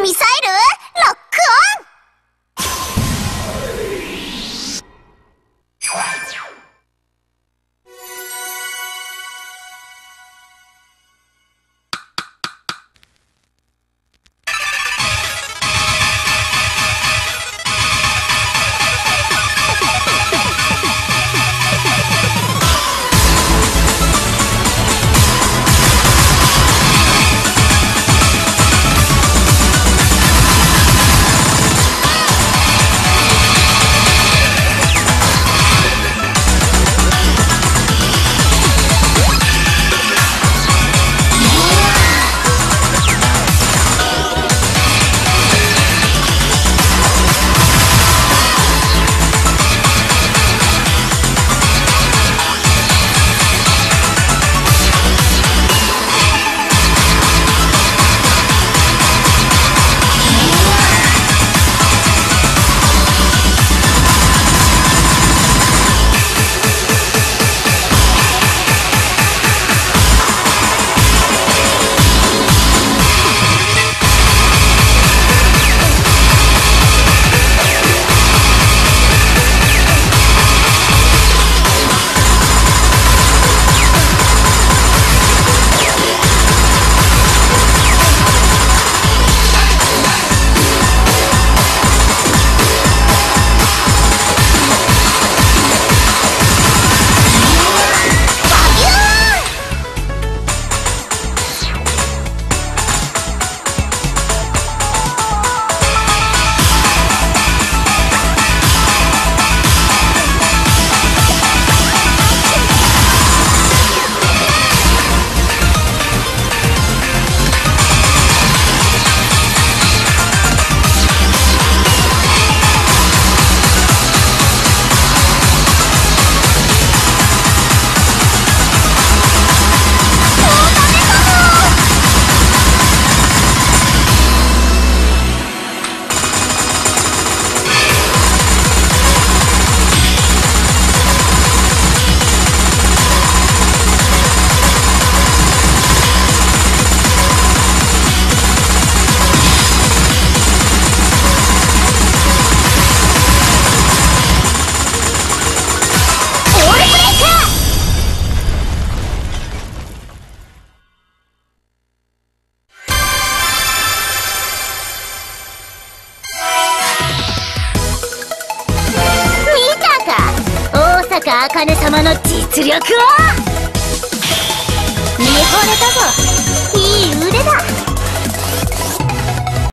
ミサイル？さか茜様の実力を！見惚れたぞいい腕だ